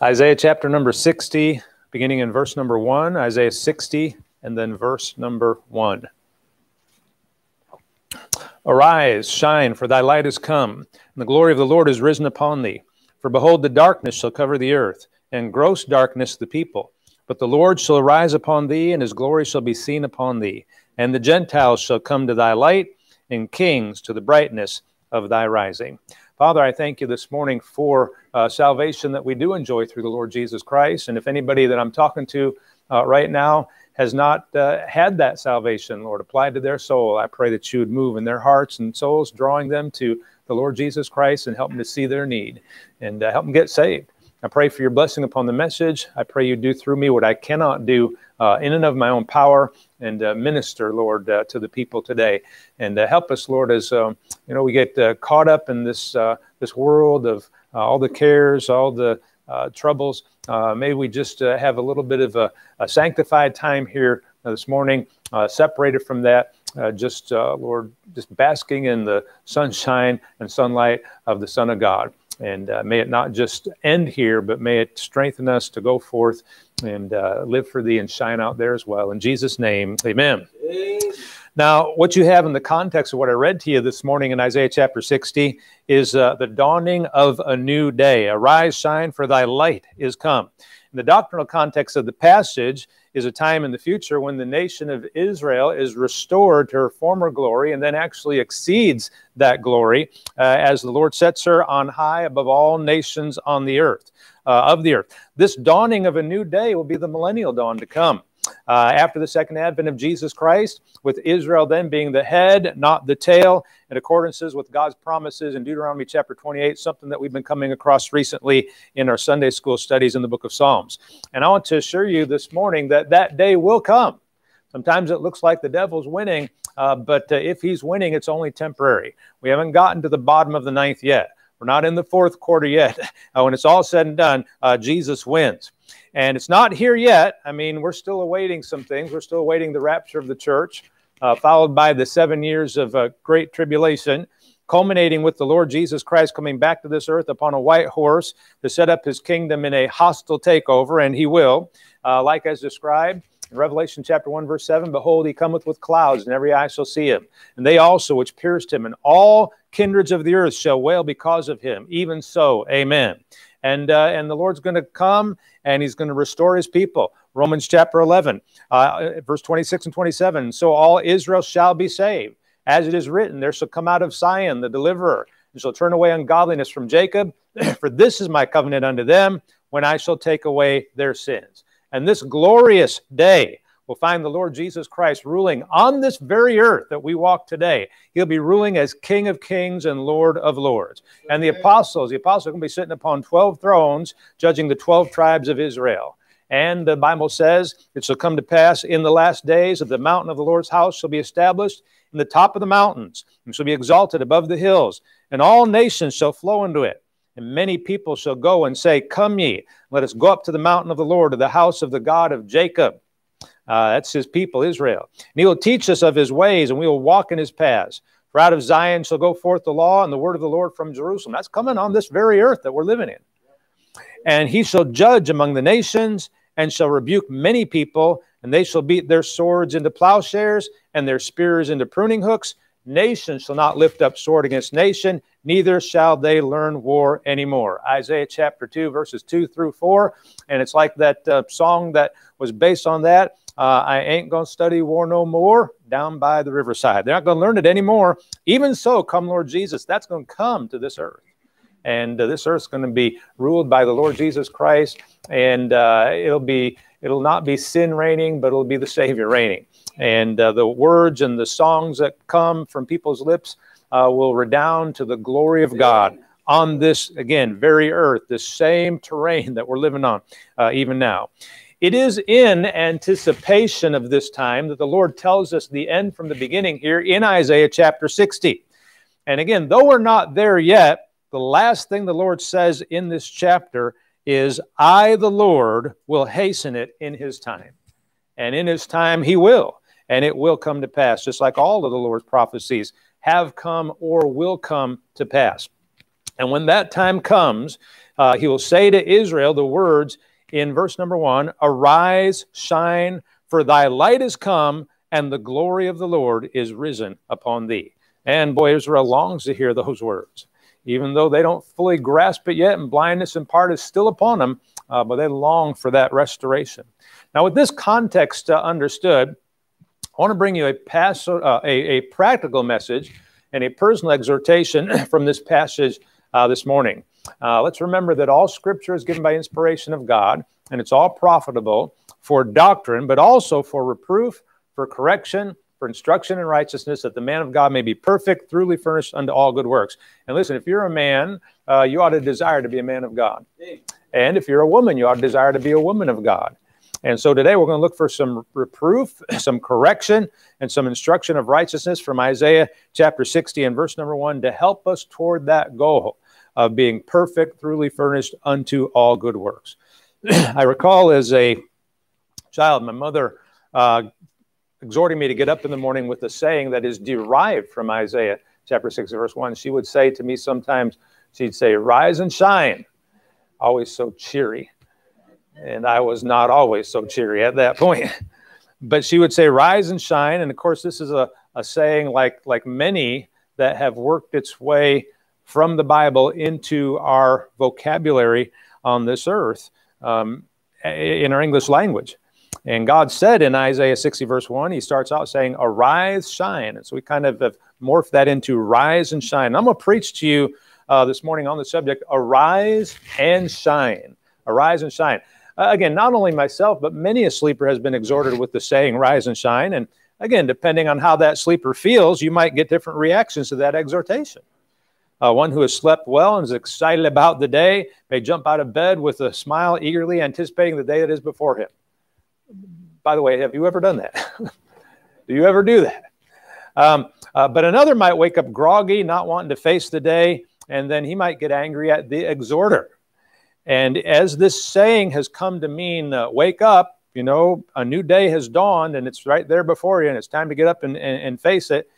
Isaiah chapter number 60, beginning in verse number 1, Isaiah 60, and then verse number 1. Arise, shine, for thy light is come, and the glory of the Lord is risen upon thee. For behold, the darkness shall cover the earth, and gross darkness the people. But the Lord shall arise upon thee, and his glory shall be seen upon thee. And the Gentiles shall come to thy light, and kings to the brightness of thy rising. Father, I thank you this morning for uh, salvation that we do enjoy through the Lord Jesus Christ. And if anybody that I'm talking to uh, right now has not uh, had that salvation, Lord, applied to their soul, I pray that you would move in their hearts and souls, drawing them to the Lord Jesus Christ and help them to see their need and uh, help them get saved. I pray for your blessing upon the message. I pray you do through me what I cannot do uh, in and of my own power and uh, minister, Lord, uh, to the people today. And uh, help us, Lord, as um, you know, we get uh, caught up in this uh, this world of all the cares, all the troubles. may we just have a little bit of a, a sanctified time here this morning, separated from that. just, Lord, just basking in the sunshine and sunlight of the Son of God. And uh, may it not just end here, but may it strengthen us to go forth and uh, live for thee and shine out there as well. In Jesus' name, amen. amen. Now, what you have in the context of what I read to you this morning in Isaiah chapter 60 is uh, the dawning of a new day. Arise, shine, for thy light is come. The doctrinal context of the passage is a time in the future when the nation of Israel is restored to her former glory and then actually exceeds that glory uh, as the Lord sets her on high above all nations on the earth. Uh, of the earth. This dawning of a new day will be the millennial dawn to come. Uh, after the second advent of Jesus Christ, with Israel then being the head, not the tail, in accordances with God's promises in Deuteronomy chapter 28, something that we've been coming across recently in our Sunday school studies in the book of Psalms. And I want to assure you this morning that that day will come. Sometimes it looks like the devil's winning, uh, but uh, if he's winning, it's only temporary. We haven't gotten to the bottom of the ninth yet. We're not in the fourth quarter yet. Uh, when it's all said and done, uh, Jesus wins. And it's not here yet. I mean, we're still awaiting some things. We're still awaiting the rapture of the church, uh, followed by the seven years of uh, great tribulation, culminating with the Lord Jesus Christ coming back to this earth upon a white horse to set up his kingdom in a hostile takeover, and he will, uh, like as described. In Revelation chapter 1, verse 7, behold, he cometh with clouds, and every eye shall see him. And they also which pierced him, and all kindreds of the earth shall wail because of him. Even so, amen and uh, and the Lord's going to come and He's going to restore His people. Romans chapter 11, uh, verse 26 and 27. So all Israel shall be saved, as it is written, there shall come out of Zion the deliverer, and shall turn away ungodliness from Jacob. For this is my covenant unto them, when I shall take away their sins. And this glorious day will find the Lord Jesus Christ ruling on this very earth that we walk today. He'll be ruling as King of kings and Lord of lords. And the apostles, the apostles are going to be sitting upon 12 thrones, judging the 12 tribes of Israel. And the Bible says, it shall come to pass in the last days that the mountain of the Lord's house shall be established in the top of the mountains, and shall be exalted above the hills, and all nations shall flow into it. And many people shall go and say, Come ye, let us go up to the mountain of the Lord, to the house of the God of Jacob uh, that's his people, Israel. And he will teach us of his ways, and we will walk in his paths. For out of Zion shall go forth the law and the word of the Lord from Jerusalem. That's coming on this very earth that we're living in. And he shall judge among the nations and shall rebuke many people, and they shall beat their swords into plowshares and their spears into pruning hooks. Nation shall not lift up sword against nation, neither shall they learn war anymore. Isaiah chapter 2, verses 2 through 4. And it's like that uh, song that was based on that. Uh, I ain't going to study war no more down by the riverside. They're not going to learn it anymore. Even so, come Lord Jesus, that's going to come to this earth. And uh, this earth's going to be ruled by the Lord Jesus Christ. And uh, it'll be, it'll not be sin reigning, but it'll be the Savior reigning. And uh, the words and the songs that come from people's lips uh, will redound to the glory of God on this, again, very earth, this same terrain that we're living on uh, even now. It is in anticipation of this time that the Lord tells us the end from the beginning here in Isaiah chapter 60. And again, though we're not there yet, the last thing the Lord says in this chapter is, I, the Lord, will hasten it in his time. And in his time, he will. And it will come to pass, just like all of the Lord's prophecies have come or will come to pass. And when that time comes, uh, he will say to Israel the words in verse number one Arise, shine, for thy light is come, and the glory of the Lord is risen upon thee. And boy, Israel longs to hear those words. Even though they don't fully grasp it yet, and blindness in part is still upon them, uh, but they long for that restoration. Now, with this context uh, understood, I want to bring you a, pass, uh, a, a, practical message and a personal exhortation from this passage uh, this morning. Uh, let's remember that all scripture is given by inspiration of God, and it's all profitable for doctrine, but also for reproof, for correction, for instruction in righteousness, that the man of God may be perfect, truly furnished unto all good works. And listen, if you're a man, uh, you ought to desire to be a man of God. And if you're a woman, you ought to desire to be a woman of God. And so today we're going to look for some reproof, some correction, and some instruction of righteousness from Isaiah chapter 60 and verse number one to help us toward that goal of being perfect, truly furnished unto all good works. I recall as a child, my mother uh, exhorting me to get up in the morning with a saying that is derived from Isaiah chapter 6, verse 1. She would say to me sometimes, she'd say, Rise and shine. Always so cheery. And I was not always so cheery at that point. but she would say, Rise and shine. And of course, this is a, a saying like, like many that have worked its way from the Bible into our vocabulary on this earth um, in our English language. And God said in Isaiah 60, verse 1, he starts out saying, Arise, shine. And so we kind of have morphed that into rise and shine. I'm going to preach to you uh, this morning on the subject, Arise and Shine. Arise and shine. Uh, again, not only myself, but many a sleeper has been exhorted with the saying, Rise and shine. And again, depending on how that sleeper feels, you might get different reactions to that exhortation. Uh, one who has slept well and is excited about the day may jump out of bed with a smile, eagerly anticipating the day that is before him. By the way, have you ever done that? do you ever do that? Um, uh, but another might wake up groggy, not wanting to face the day, and then he might get angry at the exhorter. And as this saying has come to mean, uh, wake up, you know, a new day has dawned and it's right there before you, and it's time to get up and, and, and face it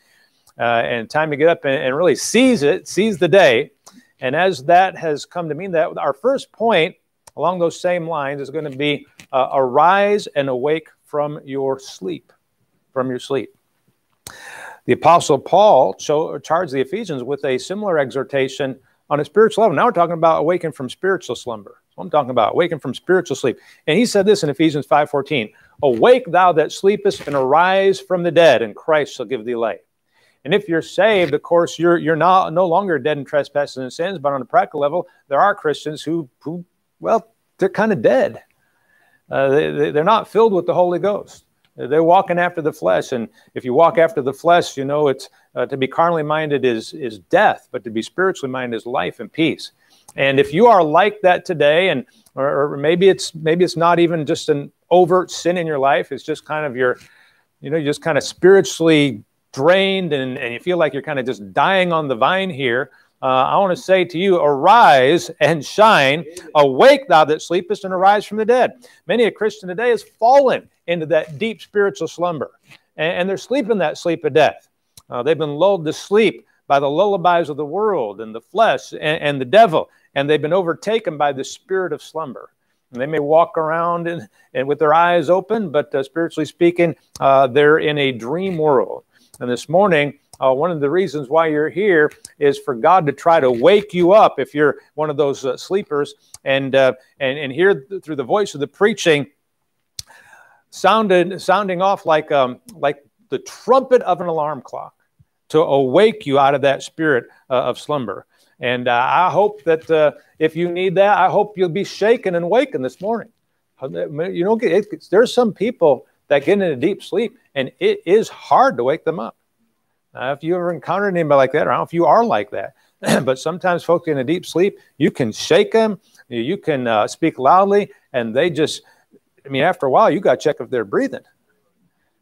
uh, and time to get up and, and, really seize it, seize the day. And as that has come to mean that, our first point along those same lines is going to be uh, arise and awake from your sleep. From your sleep. The Apostle Paul show, charged the Ephesians with a similar exhortation on a spiritual level. Now we're talking about awaken from spiritual slumber. I'm talking about awaken from spiritual sleep. And he said this in Ephesians 5:14, "Awake thou that sleepest and arise from the dead, and Christ shall give thee light." And if you're saved, of course, you're you're not no longer dead in trespasses and sins. But on a practical level, there are Christians who who well, they're kind of dead. Uh, they, they're not filled with the Holy Ghost. They're walking after the flesh, and if you walk after the flesh, you know it's uh, to be carnally minded is is death, but to be spiritually minded is life and peace. And if you are like that today, and or, or maybe it's maybe it's not even just an overt sin in your life, it's just kind of your, you know, you're just kind of spiritually drained and, and you feel like you're kind of just dying on the vine here, uh, I want to say to you, arise and shine. Awake, thou that sleepest, and arise from the dead. Many a Christian today has fallen into that deep spiritual slumber, and, and they're sleeping that sleep of death. Uh, they've been lulled to sleep by the lullabies of the world and the flesh and, and the devil, and they've been overtaken by the spirit of slumber. And they may walk around and, and with their eyes open, but uh, spiritually speaking, uh, they're in a dream world. And this morning, uh, one of the reasons why you're here is for God to try to wake you up if you're one of those uh, sleepers and, uh, and, and hear through the voice of the preaching sounded, sounding off like, um, like the trumpet of an alarm clock to awake you out of that spirit uh, of slumber. And uh, I hope that uh, if you need that, I hope you'll be shaken and wakened this morning. You know, there's some people that get into deep sleep, and it is hard to wake them up. If you ever encountered anybody like that, or I don't know if you are like that, but sometimes folks in a deep sleep, you can shake them, you can uh, speak loudly, and they just, I mean, after a while, you got to check if they're breathing.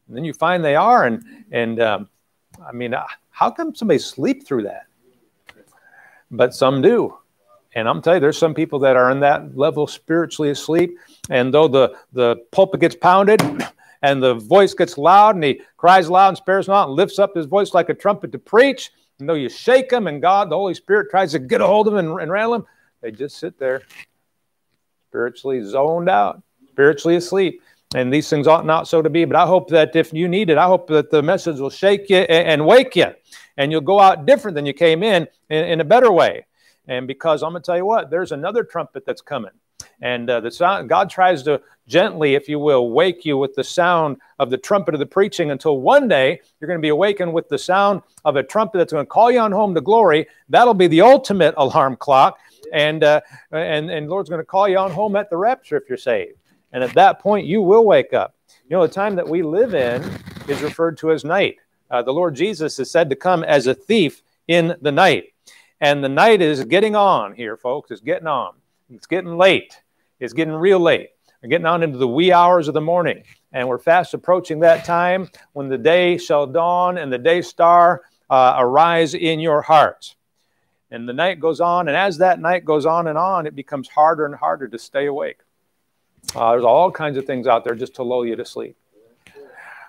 And then you find they are, and, and um, I mean, uh, how come somebody sleep through that? But some do. And I'm telling you, there's some people that are in that level spiritually asleep. And though the, the pulpit gets pounded, and the voice gets loud and he cries loud and spares not and lifts up his voice like a trumpet to preach. And though you shake him and God, the Holy Spirit, tries to get a hold of him and, and rattle him, They just sit there, spiritually zoned out, spiritually asleep. And these things ought not so to be. But I hope that if you need it, I hope that the message will shake you and wake you. And you'll go out different than you came in, in, in a better way. And because I'm going to tell you what, there's another trumpet that's coming. And uh, the God tries to gently, if you will, wake you with the sound of the trumpet of the preaching until one day you're going to be awakened with the sound of a trumpet that's going to call you on home to glory. That'll be the ultimate alarm clock. And, uh, and, and Lord's going to call you on home at the rapture if you're saved. And at that point, you will wake up. You know, the time that we live in is referred to as night. Uh, the Lord Jesus is said to come as a thief in the night. And the night is getting on here, folks. It's getting on. It's getting late. It's getting real late. We're getting on into the wee hours of the morning. And we're fast approaching that time when the day shall dawn and the day star uh, arise in your hearts. And the night goes on. And as that night goes on and on, it becomes harder and harder to stay awake. Uh, there's all kinds of things out there just to lull you to sleep.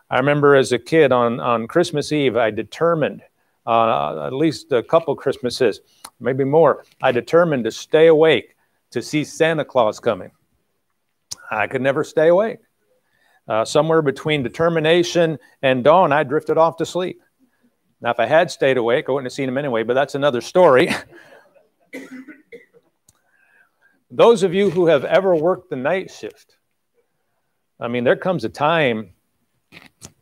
I remember as a kid on, on Christmas Eve, I determined, uh, at least a couple Christmases, maybe more, I determined to stay awake to see Santa Claus coming. I could never stay awake. Uh, somewhere between determination and dawn, I drifted off to sleep. Now, if I had stayed awake, I wouldn't have seen him anyway, but that's another story. Those of you who have ever worked the night shift, I mean, there comes a time,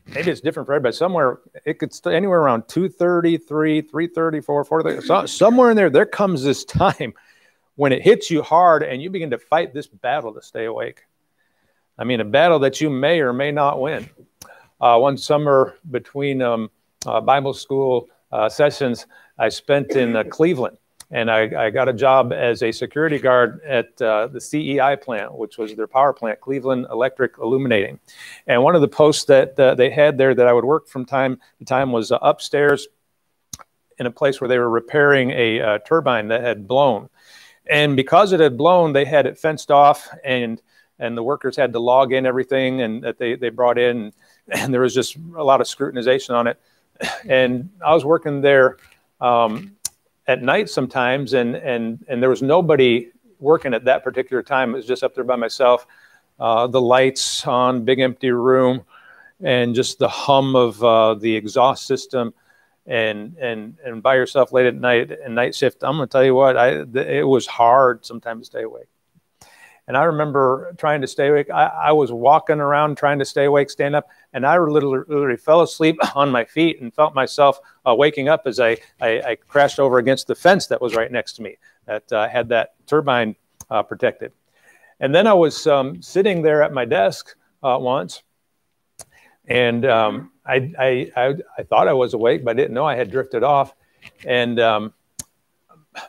maybe it's different for everybody. Somewhere it could stay anywhere around 233, 334, 430, so, somewhere in there, there comes this time when it hits you hard and you begin to fight this battle to stay awake. I mean, a battle that you may or may not win. Uh, one summer between um, uh, Bible school uh, sessions, I spent in uh, Cleveland and I, I, got a job as a security guard at uh, the CEI plant, which was their power plant, Cleveland Electric Illuminating. And one of the posts that uh, they had there that I would work from time to time was upstairs in a place where they were repairing a turbine that had blown. And because it had blown, they had it fenced off, and and the workers had to log in everything and that they, they brought in, and there was just a lot of scrutinization on it. And I was working there. Um, at night sometimes, and and and there was nobody working at that particular time. It was just up there by myself. Uh, the lights on, big empty room, and just the hum of uh, the exhaust system, and and and by yourself late at night and night shift. I'm going to tell you what, I it was hard sometimes to stay awake. And I remember trying to stay awake. I, I was walking around trying to stay awake, stand up, and I literally, literally fell asleep on my feet and felt myself uh, waking up as I, I, I, crashed over against the fence that was right next to me that uh, had that turbine uh, protected. And then I was um, sitting there at my desk uh, once, and um, I, I, I, I, thought I was awake, but I didn't know I had drifted off. And um,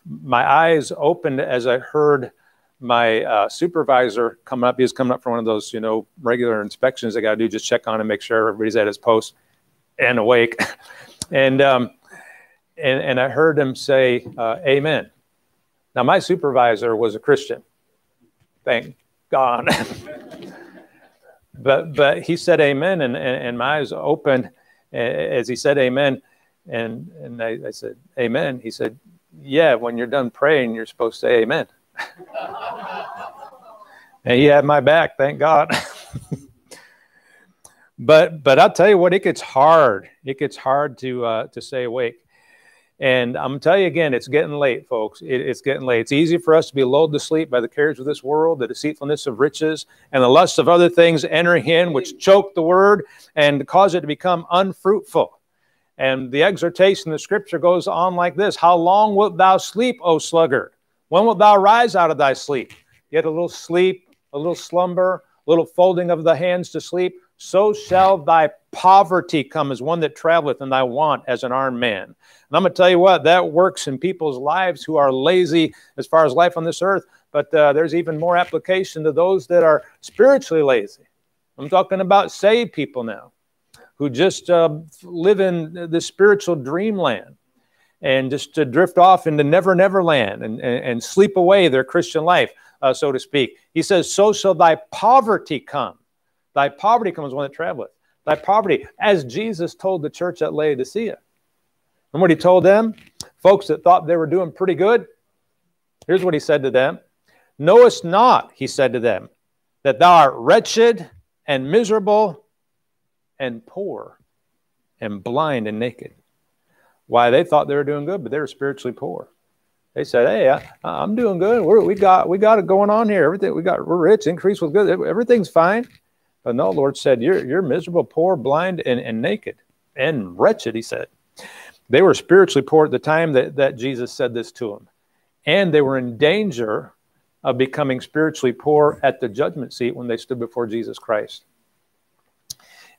my eyes opened as I heard my uh, supervisor coming up, he was coming up for one of those, you know, regular inspections they got to do, just check on and make sure everybody's at his post and awake. and, um, and, and I heard him say, uh, Amen. Now, my supervisor was a Christian. Thank God. but, but he said Amen, and, and, and my eyes opened as he said Amen. And, and I, I said, Amen. He said, Yeah, when you're done praying, you're supposed to say Amen and he had my back, thank God. but but I'll tell you what, it gets hard. It gets hard to uh, to stay awake. And I'm gonna tell you again, it's getting late, folks. It, it's getting late. It's easy for us to be lulled to sleep by the cares of this world, the deceitfulness of riches, and the lust of other things entering in, which choke the word and cause it to become unfruitful. And the exhortation, the scripture goes on like this How long wilt thou sleep, O sluggard? When wilt thou rise out of thy sleep? Get a little sleep, a little slumber, a little folding of the hands to sleep. So shall thy poverty come as one that traveleth, and thy want as an armed man. And I'm going to tell you what, that works in people's lives who are lazy as far as life on this earth, but uh, there's even more application to those that are spiritually lazy. I'm talking about saved people now who just uh, live in the spiritual dreamland and just to drift off into never, never land and, and, and sleep away their Christian life, uh, so to speak. He says, So shall thy poverty come. Thy poverty comes when it traveleth. Thy poverty, as Jesus told the church at Laodicea. And what he told them, folks that thought they were doing pretty good, Here's what he said to them Knowest not, he said to them, that thou art wretched and miserable and poor and blind and naked. Why, they thought they were doing good, but they were spiritually poor. They said, "Hey, I, am doing good. We're, we got we got it going on here. Everything we got. We're rich, increase with good. Everything's fine." But no, Lord said, "You're you're miserable, poor, blind, and, and naked, and wretched." He said, they were spiritually poor at the time that, that Jesus said this to them, and they were in danger of becoming spiritually poor at the judgment seat when they stood before Jesus Christ.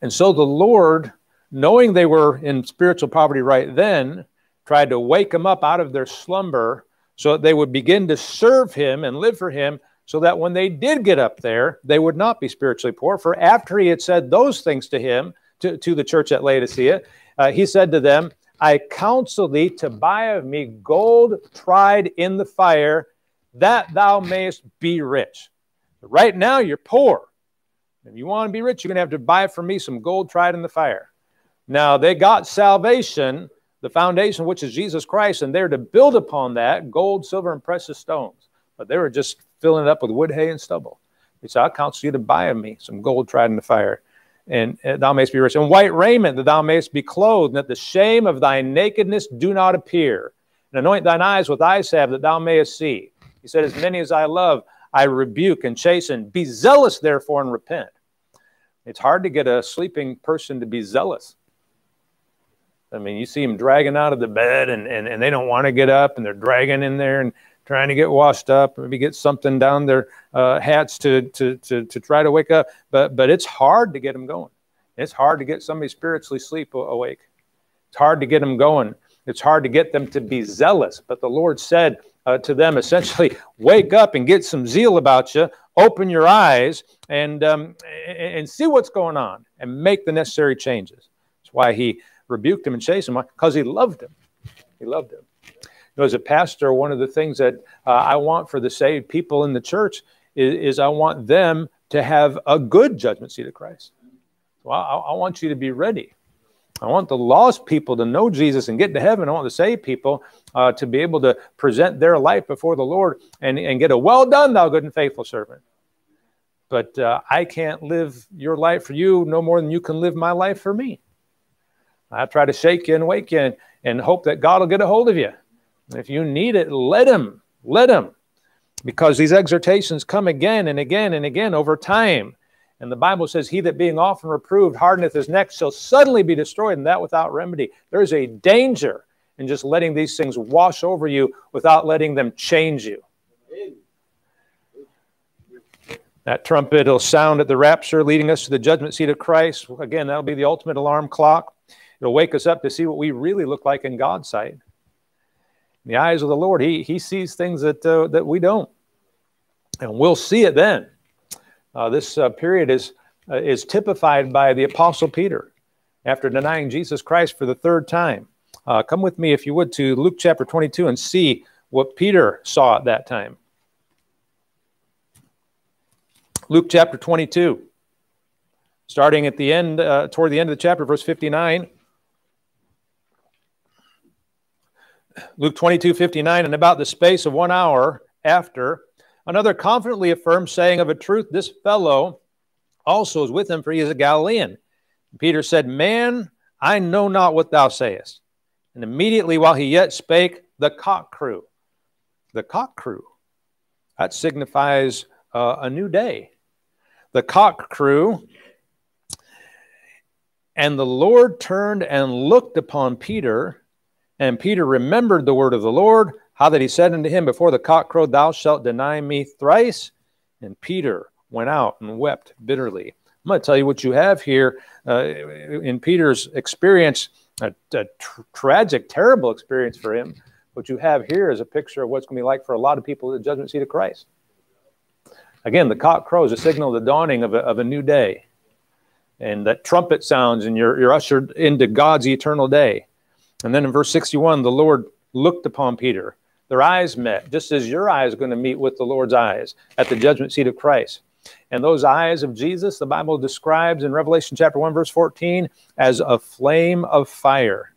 And so the Lord, knowing they were in spiritual poverty right then, tried to wake them up out of their slumber so that they would begin to serve Him and live for Him so that when they did get up there, they would not be spiritually poor. For after He had said those things to Him, to, to the church at Laodicea, uh, He said to them, I counsel thee to buy of me gold tried in the fire that thou mayest be rich. Right now, you're poor. If you want to be rich, you're going to have to buy from me some gold tried in the fire. Now, they got salvation, the foundation, which is Jesus Christ, and they're to build upon that gold, silver, and precious stones. But they were just filling it up with wood, hay, and stubble. He said, I counsel you to buy of me some gold tried in the fire, and thou mayest be rich. And white raiment, that thou mayest be clothed, and that the shame of thy nakedness do not appear. And anoint thine eyes with eye salve, that thou mayest see. He said, As many as I love, I rebuke and chasten. Be zealous, therefore, and repent. It's hard to get a sleeping person to be zealous. I mean, you see them dragging out of the bed and, and, and they don't want to get up and they're dragging in there and trying to get washed up, maybe get something down their uh, hats to, to, to, to try to wake up. But, but it's hard to get them going. It's hard to get somebody spiritually sleep awake. It's hard to get them going. It's hard to get them to be zealous. But the Lord said, uh, to them essentially wake up and get some zeal about you open your eyes and um, and see what's going on and make the necessary changes that's why he rebuked him and chased him because he loved him he loved him know, as a pastor one of the things that uh, i want for the saved people in the church is, is, i want them to have a good judgment seat of christ so I, I want you to be ready I want the lost people to know Jesus and get to heaven. I want the saved people uh, to be able to present their life before the Lord and, and get a well done, thou good and faithful servant. But uh, I can't live your life for you no more than you can live my life for me. I try to shake you and wake you and, and hope that God will get a hold of you. If you need it, let Him. Let Him. Because these exhortations come again and again and again over time. And the Bible says, He that being often reproved hardeneth his neck shall suddenly be destroyed, and that without remedy. There's a danger in just letting these things wash over you without letting them change you. That trumpet will sound at the rapture, leading us to the judgment seat of Christ. Again, that'll be the ultimate alarm clock. It'll wake us up to see what we really look like in God's sight. The eyes of the Lord, He, he sees things that, uh, that we don't. And we'll see it then. Uh, this uh, period is, uh, is typified by the Apostle Peter after denying Jesus Christ for the third time. Uh, come with me, if you would, to Luke chapter 22 and see what Peter saw at that time. Luke chapter 22, starting at the end, uh, toward the end of the chapter, verse 59. Luke 22, 59, and about the space of one hour after, Another confidently affirmed, saying of a truth, This fellow also is with him, for he is a Galilean. Peter said, Man, I know not what thou sayest. And immediately while he yet spake, the cock crew. The cock crew. That signifies uh, a new day. The cock crew. And the Lord turned and looked upon Peter, and Peter remembered the word of the Lord how that he said unto him, Before the cock crowed, thou shalt deny me thrice. And Peter went out and wept bitterly. I'm going to tell you what you have here uh, in Peter's experience, a, a tr- tragic, terrible experience for him. What you have here is a picture of what's going to be like for a lot of people at the judgment seat of Christ. Again, the cock crows, a signal of the dawning of a, of a new day. And that trumpet sounds, and you're, you're ushered into God's eternal day. And then in verse 61, the Lord looked upon Peter their eyes met, just as your eyes are going to meet with the Lord's eyes at the judgment seat of Christ. And those eyes of Jesus, the Bible describes in Revelation chapter 1, verse 14, as a flame of fire.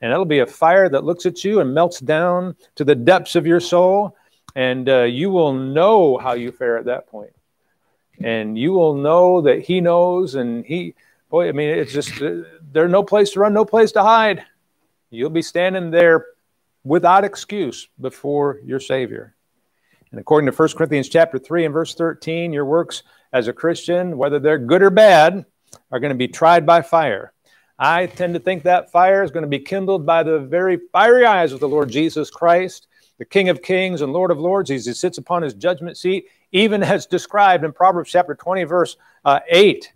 And it'll be a fire that looks at you and melts down to the depths of your soul. And uh, you will know how you fare at that point. And you will know that He knows, and He, boy, I mean, it's just, uh, there's no place to run, no place to hide. You'll be standing there without excuse before your Savior. And according to 1 Corinthians chapter 3 and verse 13, your works as a Christian, whether they're good or bad, are going to be tried by fire. I tend to think that fire is going to be kindled by the very fiery eyes of the Lord Jesus Christ, the King of Kings and Lord of Lords, as he sits upon his judgment seat, even as described in Proverbs chapter 20, verse uh, 8.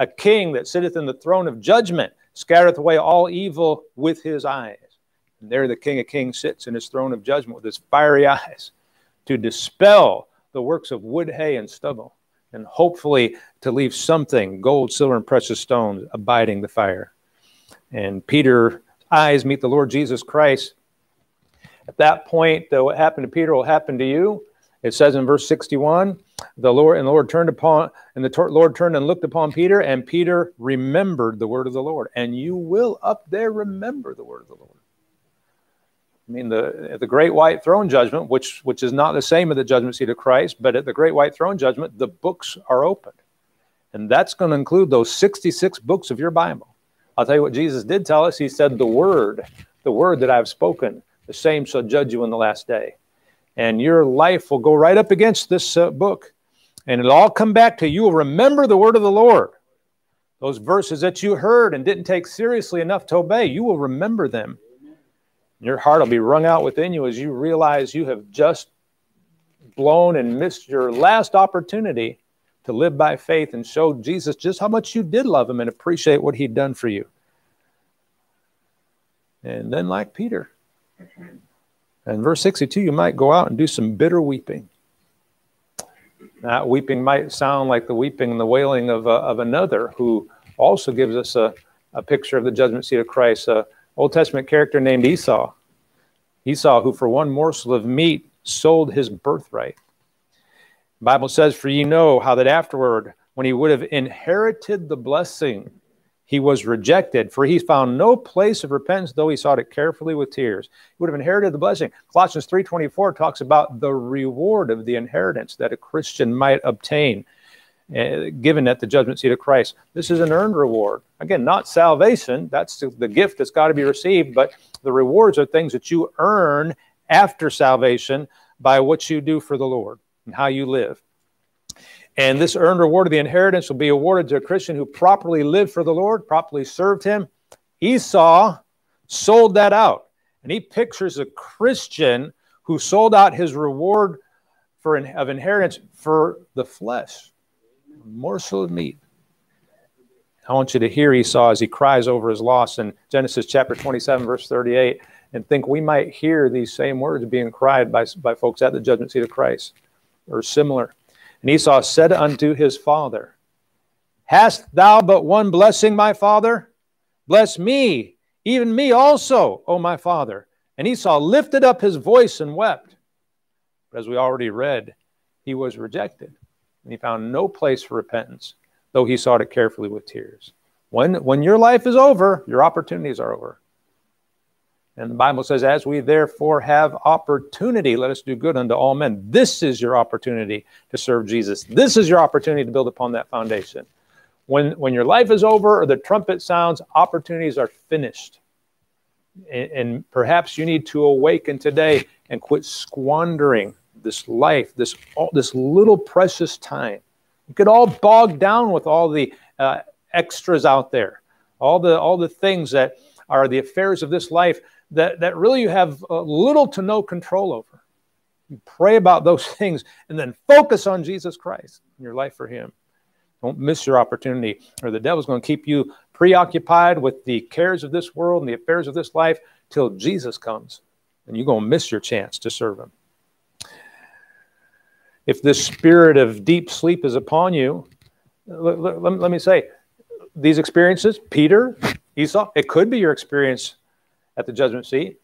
A king that sitteth in the throne of judgment scattereth away all evil with his eyes. And there the King of Kings sits in his throne of judgment with his fiery eyes to dispel the works of wood, hay, and stubble, and hopefully to leave something gold, silver, and precious stones abiding the fire. And Peter's eyes meet the Lord Jesus Christ. At that point, though, what happened to Peter will happen to you. It says in verse 61, the Lord and the Lord turned upon and the Lord turned and looked upon Peter, and Peter remembered the word of the Lord. And you will up there remember the word of the Lord. I mean, the the great white throne judgment, which which is not the same as the judgment seat of Christ, but at the great white throne judgment, the books are opened. And that's going to include those 66 books of your Bible. I'll tell you what Jesus did tell us. He said, The word, the word that I've spoken, the same shall judge you in the last day. And your life will go right up against this uh, book. And it'll all come back to you. Will remember the word of the Lord. Those verses that you heard and didn't take seriously enough to obey, you will remember them. Your heart will be wrung out within you as you realize you have just blown and missed your last opportunity to live by faith and show Jesus just how much you did love him and appreciate what he'd done for you. And then, like Peter, in verse 62, you might go out and do some bitter weeping. That weeping might sound like the weeping and the wailing of, uh, of another who also gives us a, a picture of the judgment seat of Christ. Uh, Old Testament character named Esau. Esau, who for one morsel of meat sold his birthright. The Bible says, For ye know how that afterward, when he would have inherited the blessing, he was rejected, for he found no place of repentance, though he sought it carefully with tears. He would have inherited the blessing. Colossians 3.24 talks about the reward of the inheritance that a Christian might obtain uh, given at the judgment seat of Christ. This is an earned reward. Again, not salvation. That's the gift that's got to be received, but the rewards are things that you earn after salvation by what you do for the Lord and how you live. And this earned reward of the inheritance will be awarded to a Christian who properly lived for the Lord, properly served him. Esau sold that out. And he pictures a Christian who sold out his reward for of inheritance for the flesh morsel of meat. I want you to hear Esau as he cries over his loss in Genesis chapter 27, verse 38, and think we might hear these same words being cried by, by folks at the judgment seat of Christ, or similar. And Esau said unto his father, Hast thou but one blessing, my father? Bless me, even me also, O my father. And Esau lifted up his voice and wept. But as we already read, he was rejected and he found no place for repentance, though he sought it carefully with tears. When, when your life is over, your opportunities are over. And the Bible says, As we therefore have opportunity, let us do good unto all men. This is your opportunity to serve Jesus. This is your opportunity to build upon that foundation. When, when your life is over or the trumpet sounds, opportunities are finished. And, and perhaps you need to awaken today and quit squandering this life, this all, this little precious time. You get all bogged down with all the uh, extras out there, all the all the things that are the affairs of this life that that really you have little to no control over. You pray about those things and then focus on Jesus Christ in your life for Him. Don't miss your opportunity, or the devil's going to keep you preoccupied with the cares of this world and the affairs of this life till Jesus comes, and you're going to miss your chance to serve Him if this spirit of deep sleep is upon you, let, let, let, me say, these experiences, Peter, Esau, it could be your experience at the judgment seat.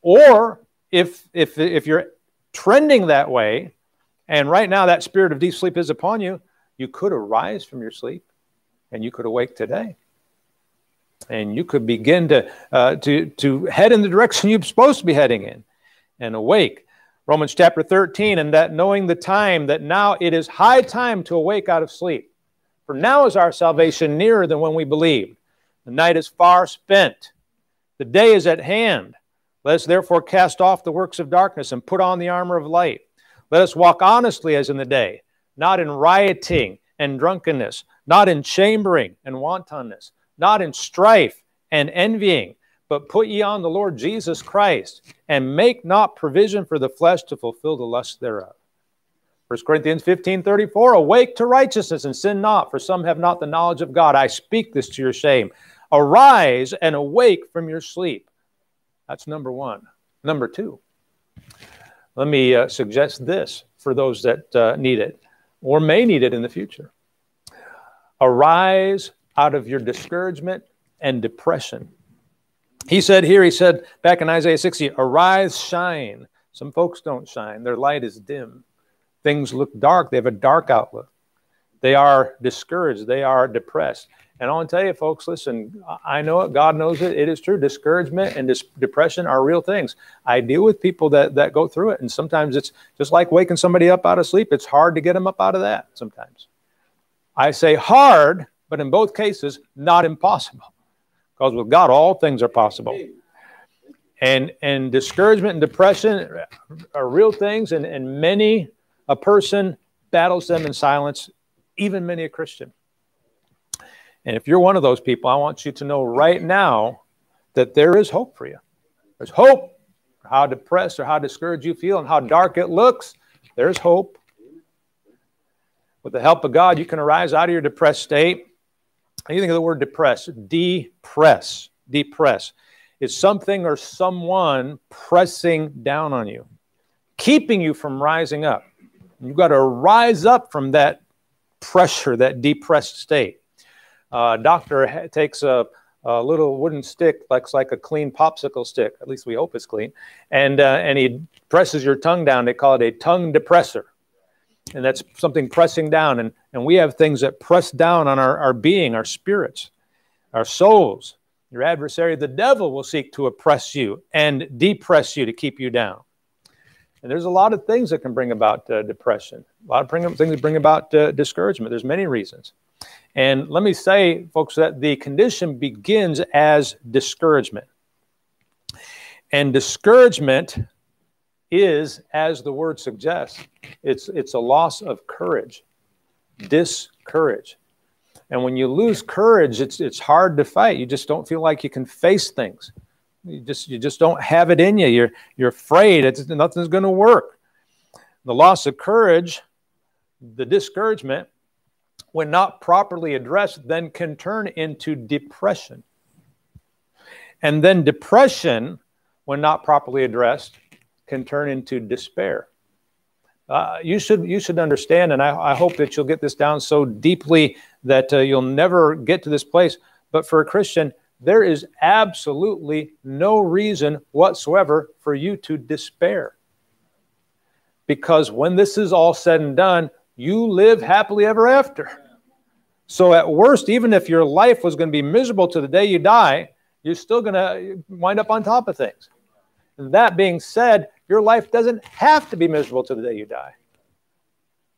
Or if, if, if you're trending that way, and right now that spirit of deep sleep is upon you, you could arise from your sleep and you could awake today. And you could begin to, uh, to, to head in the direction you're supposed to be heading in and awake Romans chapter 13, and that knowing the time, that now it is high time to awake out of sleep. For now is our salvation nearer than when we believed. The night is far spent, the day is at hand. Let us therefore cast off the works of darkness and put on the armor of light. Let us walk honestly as in the day, not in rioting and drunkenness, not in chambering and wantonness, not in strife and envying but put ye on the Lord Jesus Christ, and make not provision for the flesh to fulfill the lust thereof. 1 Corinthians 15 34, awake to righteousness and sin not, for some have not the knowledge of God. I speak this to your shame. Arise and awake from your sleep. That's number one. Number two, let me uh, suggest this for those that uh, need it or may need it in the future. Arise out of your discouragement and depression he said here, he said back in Isaiah 60, arise, shine. Some folks don't shine, their light is dim. Things look dark, they have a dark outlook. They are discouraged, they are depressed. And I want to tell you, folks, listen, I know it, God knows it, it is true. Discouragement and dis- depression are real things. I deal with people that, that go through it, and sometimes it's just like waking somebody up out of sleep. It's hard to get them up out of that sometimes. I say hard, but in both cases, not impossible. Because with God, all things are possible. And, and discouragement and depression are real things, and, and many a person battles them in silence, even many a Christian. And if you're one of those people, I want you to know right now that there is hope for you. There's hope. How depressed or how discouraged you feel and how dark it looks, there's hope. With the help of God, you can arise out of your depressed state And you think of the word depress, depress, depress. It's something or someone pressing down on you, keeping you from rising up. You've got to rise up from that pressure, that depressed state. Uh, doctor takes a, a, little wooden stick, looks like a clean popsicle stick. At least we hope it's clean, and uh, and he presses your tongue down. They call it a tongue depressor and that's something pressing down. And, and we have things that press down on our, our being, our spirits, our souls. Your adversary, the devil, will seek to oppress you and depress you to keep you down. And there's a lot of things that can bring about uh, depression, a lot of things that bring about uh, discouragement. There's many reasons. And let me say, folks, that the condition begins as discouragement. And discouragement is, as the word suggests, it's, it's a loss of courage, discourage. And when you lose courage, it's, it's hard to fight. You just don't feel like you can face things. You just, you just don't have it in you. You're, you're afraid it's, nothing's going to work. The loss of courage, the discouragement, when not properly addressed, then can turn into depression. And then depression, when not properly addressed, can turn into despair. Uh, you should you should understand, and I, I, hope that you'll get this down so deeply that uh, you'll never get to this place. But for a Christian, there is absolutely no reason whatsoever for you to despair, because when this is all said and done, you live happily ever after. So at worst, even if your life was going to be miserable to the day you die, you're still going to wind up on top of things. That being said, your life doesn't have to be miserable to the day you die.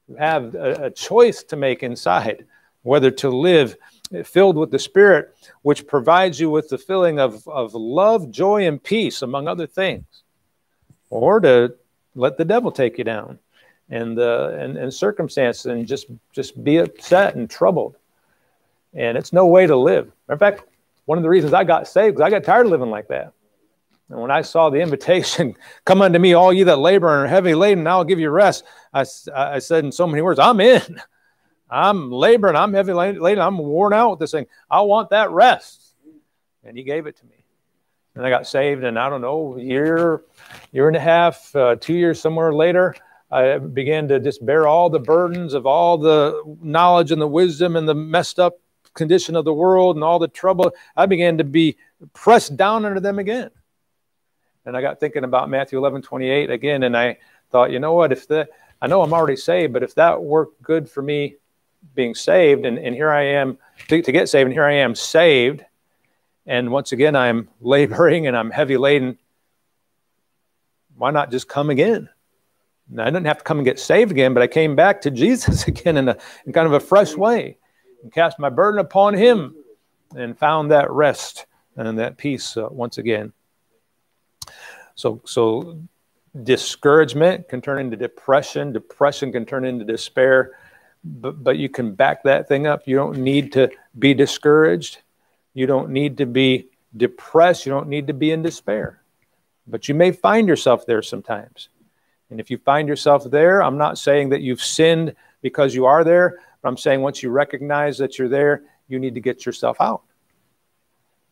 You have a, a choice to make inside whether to live filled with the Spirit, which provides you with the feeling of, of love, joy, and peace, among other things, or to let the devil take you down and, uh, and, and circumstances and just, just be upset and troubled. And it's no way to live. In fact, one of the reasons I got saved, because I got tired of living like that. And when I saw the invitation, come unto me, all you that labor and are heavy laden, I'll give you rest. I, I said in so many words, I'm in. I'm laboring. I'm heavy laden. I'm worn out with this thing. I want that rest. And he gave it to me. And I got saved. And I don't know, a year, year and a half, uh, two years somewhere later, I began to just bear all the burdens of all the knowledge and the wisdom and the messed up condition of the world and all the trouble. I began to be pressed down under them again. And I got thinking about Matthew 11, 28 again, and I thought, you know what, if the, I know I'm already saved, but if that worked good for me being saved, and, and here I am to, to get saved, and here I am saved, and once again I'm laboring and I'm heavy laden, why not just come again? Now, I didn't have to come and get saved again, but I came back to Jesus again in, a, in kind of a fresh way and cast my burden upon him and found that rest and that peace uh, once again. So, so discouragement can turn into depression. Depression can turn into despair. But, but you can back that thing up. You don't need to be discouraged. You don't need to be depressed. You don't need to be in despair. But you may find yourself there sometimes. And if you find yourself there, I'm not saying that you've sinned because you are there, but I'm saying once you recognize that you're there, you need to get yourself out.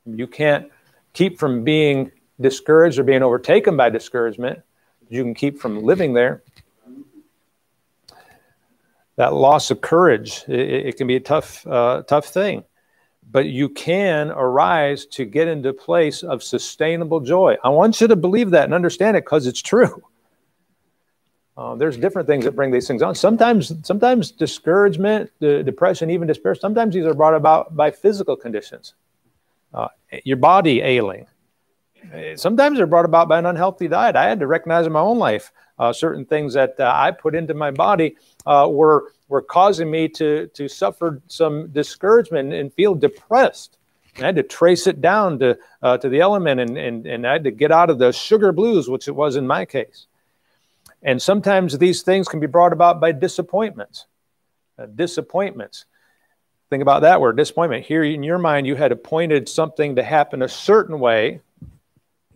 You can't keep from being discouraged or being overtaken by discouragement. You can keep from living there. That loss of courage, it, it can be a tough, uh, tough thing. But you can arise to get into place of sustainable joy. I want you to believe that and understand it because it's true. Uh, there's different things that bring these things on. Sometimes, sometimes discouragement, depression, even despair. Sometimes these are brought about by physical conditions, uh, your body ailing. Sometimes they're brought about by an unhealthy diet. I had to recognize in my own life uh, certain things that uh, I put into my body uh, were were causing me to to suffer some discouragement and feel depressed. And I had to trace it down to uh, to the element, and, and and I had to get out of the sugar blues, which it was in my case. And sometimes these things can be brought about by disappointments. Uh, disappointments. Think about that word, disappointment. Here in your mind, you had appointed something to happen a certain way,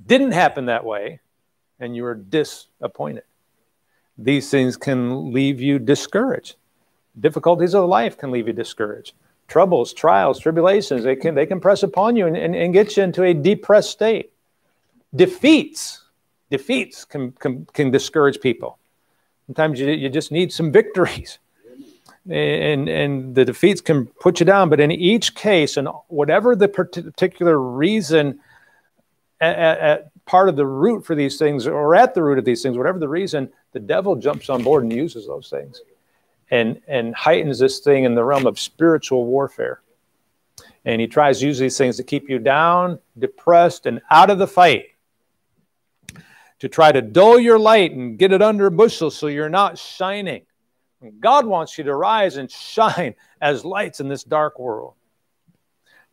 didn't happen that way, and you were disappointed. These things can leave you discouraged. Difficulties of life can leave you discouraged. Troubles, trials, tribulations, they can, they can press upon you and, and, and get you into a depressed state. Defeats defeats can, can, can discourage people. Sometimes you, you just need some victories. And, and the defeats can put you down. But in each case, and whatever the particular reason, at, at part of the root for these things, or at the root of these things, whatever the reason, the devil jumps on board and uses those things and, and heightens this thing in the realm of spiritual warfare. And he tries to use these things to keep you down, depressed, and out of the fight to try to dull your light and get it under a bushel so you're not shining. God wants you to rise and shine as lights in this dark world.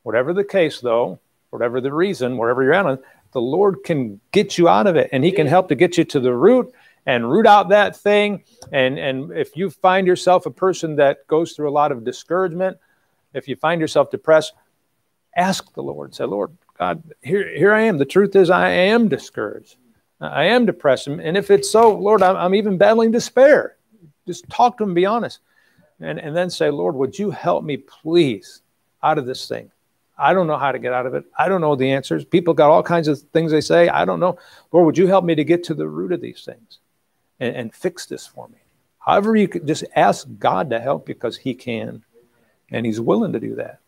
Whatever the case, though, whatever the reason, wherever you're at, the Lord can get you out of it and He can help to get you to the root and root out that thing. And, and if you find yourself a person that goes through a lot of discouragement, if you find yourself depressed, ask the Lord. Say, Lord, God, here, here I am. The truth is, I am discouraged. I am depressed. And if it's so, Lord, I'm, I'm even battling despair. Just talk to him, be honest. And, and then say, Lord, would you help me, please, out of this thing? I don't know how to get out of it. I don't know the answers. People got all kinds of things they say. I don't know. Lord, would you help me to get to the root of these things and, and fix this for me? However, you could just ask God to help because He can, and He's willing to do that.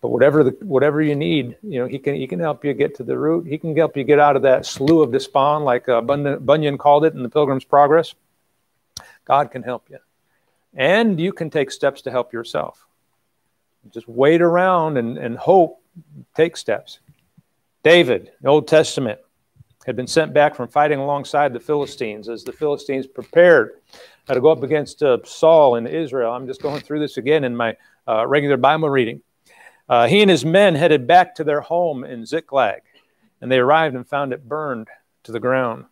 But whatever the whatever you need, you know, he can he can help you get to the root. He can help you get out of that slough of despond, like uh, Bunyan called it in the Pilgrim's Progress. God can help you, and you can take steps to help yourself. Just wait around and, and hope. Take steps. David, Old Testament, had been sent back from fighting alongside the Philistines as the Philistines prepared to go up against uh, Saul in Israel. I'm just going through this again in my uh, regular Bible reading. Uh, he and his men headed back to their home in Ziklag, and they arrived and found it burned to the ground.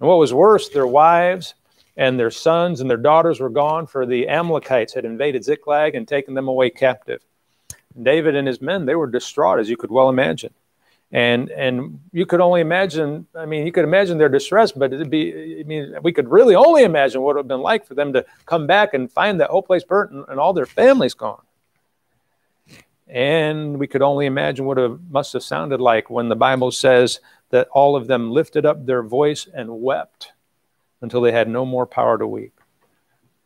And what was worse, their wives and their sons and their daughters were gone, for the Amalekites had invaded Ziklag and taken them away captive. And David and his men, they were distraught, as you could well imagine. And and you could only imagine, I mean, you could imagine their distress, but it'd be, I mean, we could really only imagine what it would have been like for them to come back and find that whole place burnt and, and all their families gone. And we could only imagine what it must have sounded like when the Bible says that all of them lifted up their voice and wept until they had no more power to weep.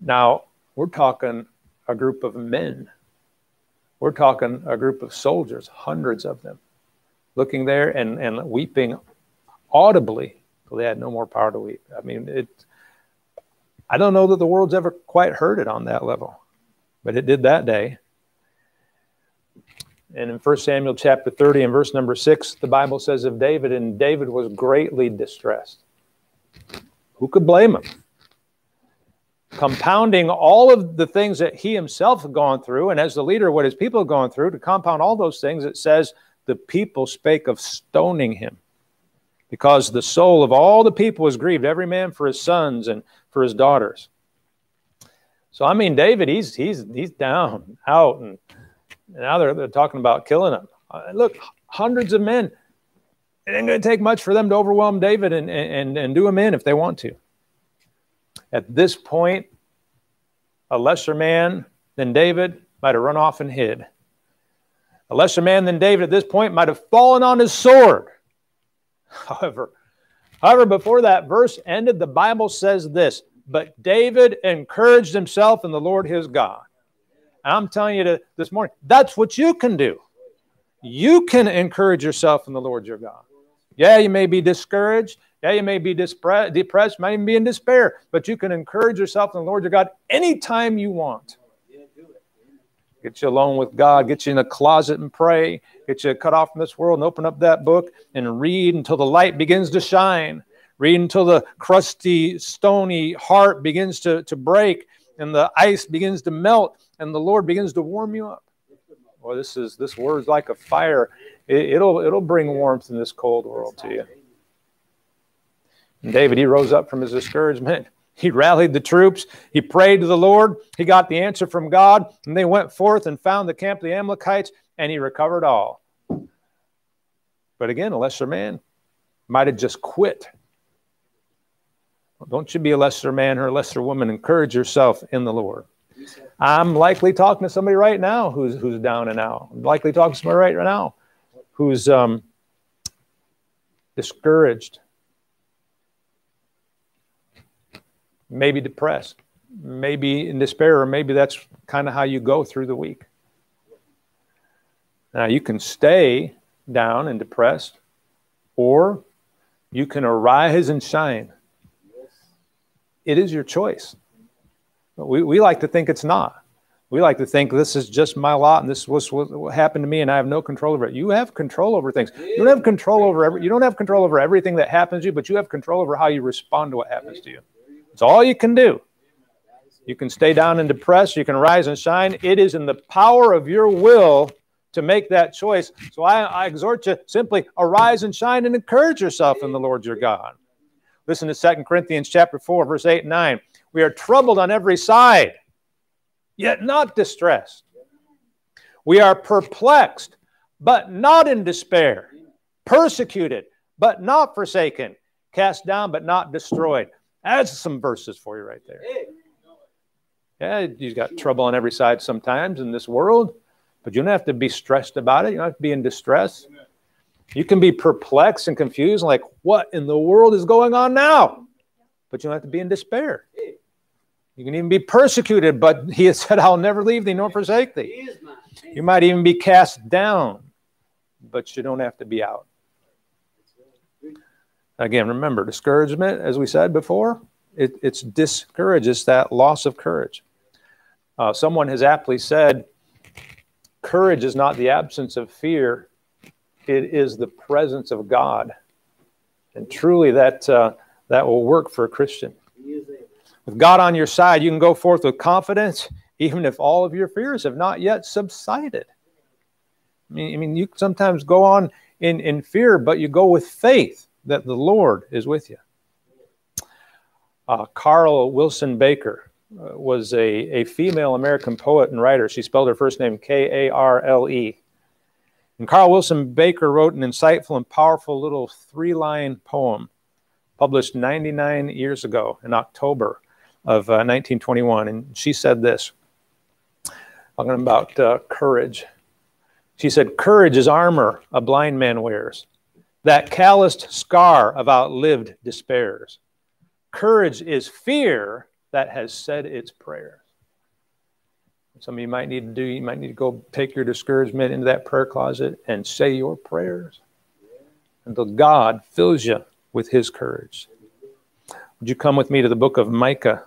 Now, we're talking a group of men. We're talking a group of soldiers, hundreds of them, looking there and, and weeping audibly until they had no more power to weep. I mean, it. I don't know that the world's ever quite heard it on that level, but it did that day. And in 1 Samuel chapter 30 and verse number 6, the Bible says of David, and David was greatly distressed. Who could blame him? Compounding all of the things that he himself had gone through, and as the leader, of what his people had gone through, to compound all those things, it says the people spake of stoning him because the soul of all the people was grieved, every man for his sons and for his daughters. So I mean, David, he's he's he's down, out, and now they're, they're talking about killing him. Uh, look, hundreds of men. It ain't going to take much for them to overwhelm David and, and, and do him in if they want to. At this point, a lesser man than David might have run off and hid. A lesser man than David at this point might have fallen on his sword. However, however, before that verse ended, the Bible says this but David encouraged himself in the Lord his God. I'm telling you to, this morning, that's what you can do. You can encourage yourself in the Lord your God. Yeah, you may be discouraged. Yeah, you may be depressed, might even be in despair, but you can encourage yourself in the Lord your God anytime you want. Get you alone with God, get you in a closet and pray, get you cut off from this world and open up that book and read until the light begins to shine. Read until the crusty, stony heart begins to, to break and the ice begins to melt and the Lord begins to warm you up. Well, this is this word's like a fire. It, it'll it'll bring warmth in this cold world to you. And David, he rose up from his discouragement. He rallied the troops. He prayed to the Lord. He got the answer from God. And they went forth and found the camp of the Amalekites, and he recovered all. But again, a lesser man might have just quit don't you be a lesser man or a lesser woman. Encourage yourself in the Lord. I'm likely talking to somebody right now who's who's down and out. I'm likely talking to somebody right now who's um, discouraged, maybe depressed, maybe in despair, or maybe that's kind of how you go through the week. Now you can stay down and depressed, or you can arise and shine it is your choice. We, we like to think it's not. We like to think this is just my lot and this was what happened to me and I have no control over it. You have control over things. You don't have control over every, you don't have control over everything that happens to you, but you have control over how you respond to what happens to you. It's all you can do. You can stay down and depressed, you can rise and shine. It is in the power of your will to make that choice. So I, I exhort you simply arise and shine and encourage yourself in the Lord your God. Listen to 2 Corinthians chapter 4, verse 8 and 9. We are troubled on every side, yet not distressed. We are perplexed, but not in despair. Persecuted, but not forsaken. Cast down, but not destroyed. That's some verses for you right there. Yeah, you've got trouble on every side sometimes in this world, but you don't have to be stressed about it. You don't have to be in distress. You can be perplexed and confused, like, what in the world is going on now? But you don't have to be in despair. You can even be persecuted, but he has said, I'll never leave thee nor forsake thee. You might even be cast down, but you don't have to be out. Again, remember, discouragement, as we said before, it, it's discouraged. It's that loss of courage. Uh, someone has aptly said, courage is not the absence of fear, it is the presence of God. And truly, that, uh, that will work for a Christian. With God on your side, you can go forth with confidence, even if all of your fears have not yet subsided. I mean, I mean you sometimes go on in, in fear, but you go with faith that the Lord is with you. Uh, Karle Wilson Baker uh, was a, a female American poet and writer. She spelled her first name K A R L E. And Karle Wilson Baker wrote an insightful and powerful little three line poem published 99 years ago in October of uh, 1921. And she said this talking about uh, courage. She said, Courage is armor a blind man wears, that calloused scar of outlived despairs. Courage is fear that has said its prayers. Some of you might need to do, you might need to go take your discouragement into that prayer closet and say your prayers until God fills you with his courage. Would you come with me to the book of Micah?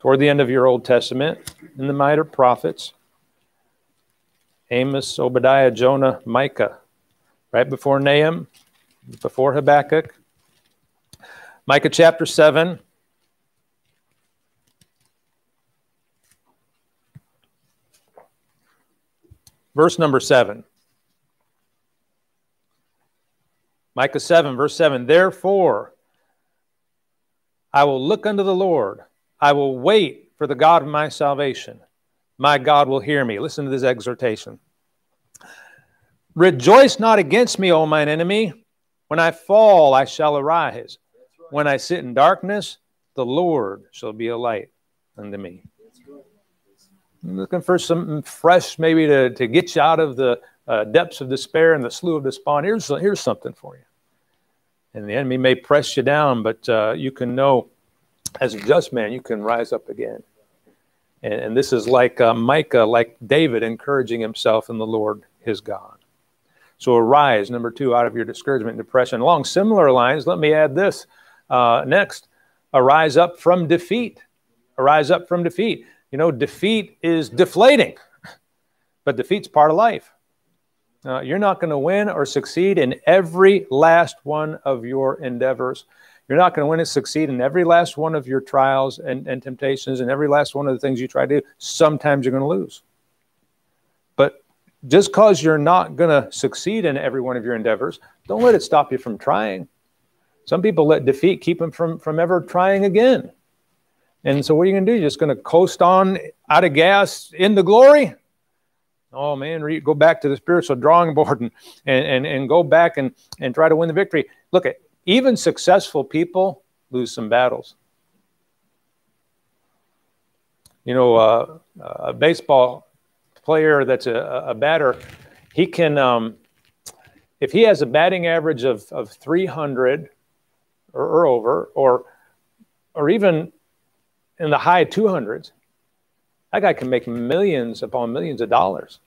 Toward the end of your Old Testament, in the minor prophets, Amos, Obadiah, Jonah, Micah, right before Nahum, before Habakkuk. Micah chapter 7. Verse number 7. Micah 7, verse 7. Therefore, I will look unto the Lord. I will wait for the God of my salvation. My God will hear me. Listen to this exhortation. Rejoice not against me, O mine enemy. When I fall, I shall arise. When I sit in darkness, the Lord shall be a light unto me. I'm looking for some fresh, maybe to, to get you out of the uh, depths of despair and the slough of despond. Here's, here's something for you. And the enemy may press you down, but uh, you can know as a just man, you can rise up again. And, and this is like uh, Micah, like David, encouraging himself in the Lord his God. So arise, number two, out of your discouragement and depression. Along similar lines, let me add this uh, next arise up from defeat. Arise up from defeat. You know, defeat is deflating, but defeat's part of life. Uh, you're not going to win or succeed in every last one of your endeavors. You're not going to win and succeed in every last one of your trials and, and temptations and every last one of the things you try to do. Sometimes you're going to lose. Just because you're not going to succeed in every one of your endeavors, don't let it stop you from trying. Some people let defeat keep them from, from ever trying again. And so what are you going to do? You're just going to coast on out of gas into glory? Oh man, re- go back to the spiritual drawing board and, and, and, and go back and, and try to win the victory. Look at even successful people lose some battles. You know, uh, a baseball player that's a, a batter, he can, um, if he has a batting average of, of 300 or, or over, or, or even in the high 200s, that guy can make millions upon millions of dollars.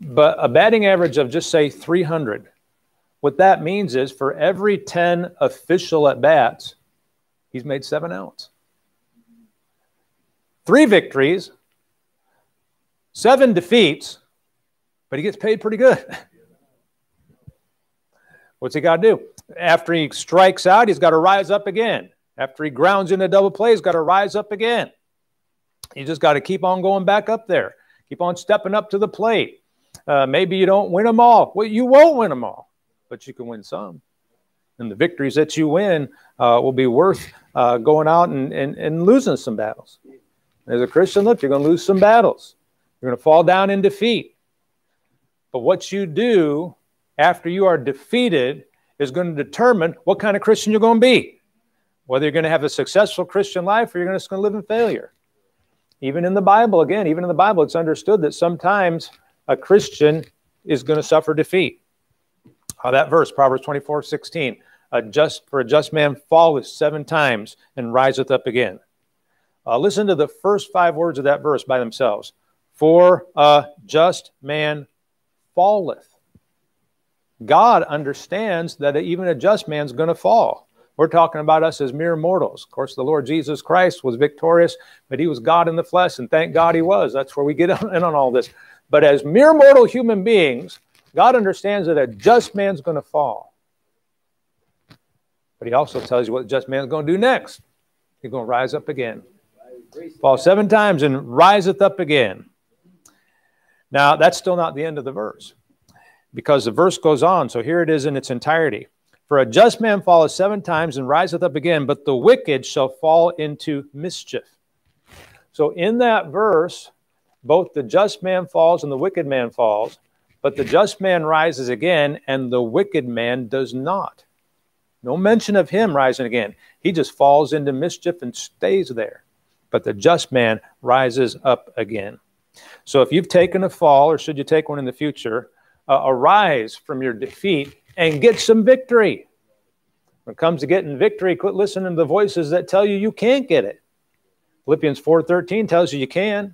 But a batting average of just say 300, what that means is for every 10 official at bats, he's made seven outs. Three victories, seven defeats, but he gets paid pretty good. What's he got to do? After he strikes out, he's got to rise up again. After he grounds in a double play, he's got to rise up again. You just got to keep on going back up there. Keep on stepping up to the plate. Uh, maybe you don't win them all. Well, you won't win them all, but you can win some. And the victories that you win uh, will be worth uh, going out and, and, and losing some battles. As a Christian, look, you're going to lose some battles. You're going to fall down in defeat. But what you do after you are defeated is going to determine what kind of Christian you're going to be. Whether you're going to have a successful Christian life or you're just going to live in failure. Even in the Bible, again, even in the Bible, it's understood that sometimes a Christian is going to suffer defeat. Uh, that verse, Proverbs 24 16, a just, for a just man falleth seven times and riseth up again. Uh, listen to the first five words of that verse by themselves. For a just man falleth. God understands that even a just man's going to fall. We're talking about us as mere mortals. Of course, the Lord Jesus Christ was victorious, but he was God in the flesh, and thank God he was. That's where we get in on all this. But as mere mortal human beings, God understands that a just man's going to fall. But he also tells you what a just man's going to do next. He's going to rise up again. Fall seven times and riseth up again. Now, that's still not the end of the verse because the verse goes on. So here it is in its entirety. For a just man falleth seven times and riseth up again, but the wicked shall fall into mischief. So in that verse, both the just man falls and the wicked man falls, but the just man rises again and the wicked man does not. No mention of him rising again. He just falls into mischief and stays there. But the just man rises up again. So if you've taken a fall, or should you take one in the future, uh, arise from your defeat and get some victory. When it comes to getting victory, quit listening to the voices that tell you you can't get it. Philippians 4:13 tells you you can.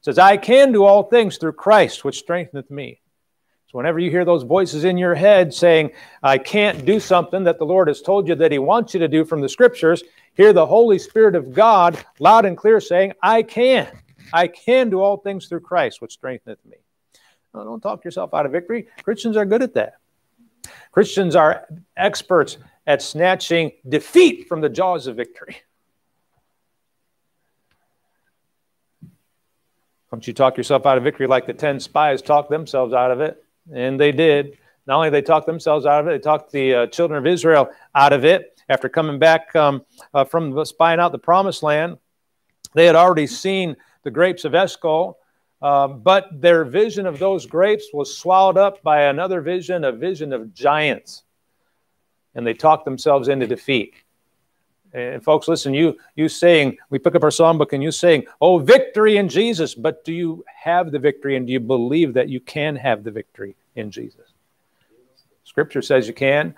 It says, "I can do all things through Christ, which strengtheneth me." So whenever you hear those voices in your head saying, "I can't do something that the Lord has told you that He wants you to do from the Scriptures," hear the Holy Spirit of God loud and clear saying, "I can. I can do all things through Christ, which strengtheneth me." Don't talk yourself out of victory. Christians are good at that. Christians are experts at snatching defeat from the jaws of victory. Don't you talk yourself out of victory like the 10 spies talked themselves out of it? And they did. Not only they talked themselves out of it, they talked the uh, children of Israel out of it after coming back um, uh, from spying out the promised land. They had already seen the grapes of Eshcol, uh, but their vision of those grapes was swallowed up by another vision, a vision of giants. And they talked themselves into defeat. And folks, listen, you you saying, we pick up our songbook and you saying, oh, victory in Jesus. But do you have the victory and do you believe that you can have the victory in Jesus? Scripture says you can.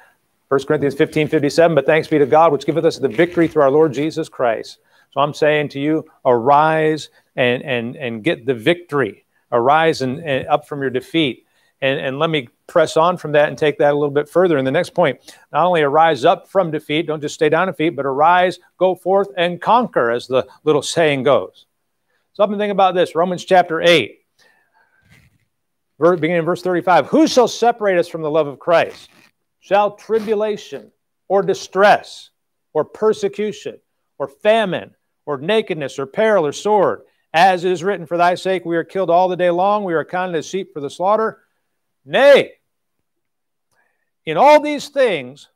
1 Corinthians 15, 57, but thanks be to God, which giveth us the victory through our Lord Jesus Christ. So I'm saying to you, arise and and and get the victory. Arise and, and up from your defeat. And, and let me press on from that and take that a little bit further. In the next point, not only arise up from defeat, don't just stay down defeat, but arise, go forth, and conquer, as the little saying goes. So I've been thinking about this Romans chapter 8, beginning in verse 35. Who shall separate us from the love of Christ? Shall tribulation or distress or persecution or famine or nakedness or peril or sword? As it is written, For thy sake we are killed all the day long, we are counted as sheep for the slaughter. Nay, in all these things,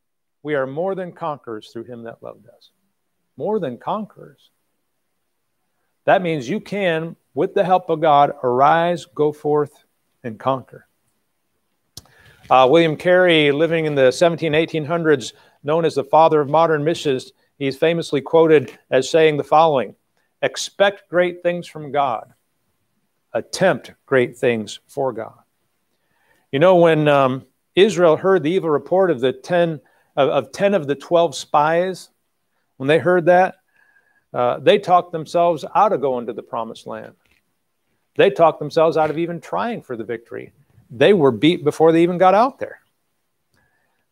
we are more than conquerors through him that loved us. More than conquerors. That means you can, with the help of God, arise, go forth, and conquer. Uh, William Carey, living in the 17, 1800s, known as the father of modern missions, he's famously quoted as saying the following Expect great things from God, attempt great things for God. You know, when um, Israel heard the evil report of the 10 of, of 10 of the 12 spies, when they heard that, uh, they talked themselves out of going to the promised land. They talked themselves out of even trying for the victory. They were beat before they even got out there.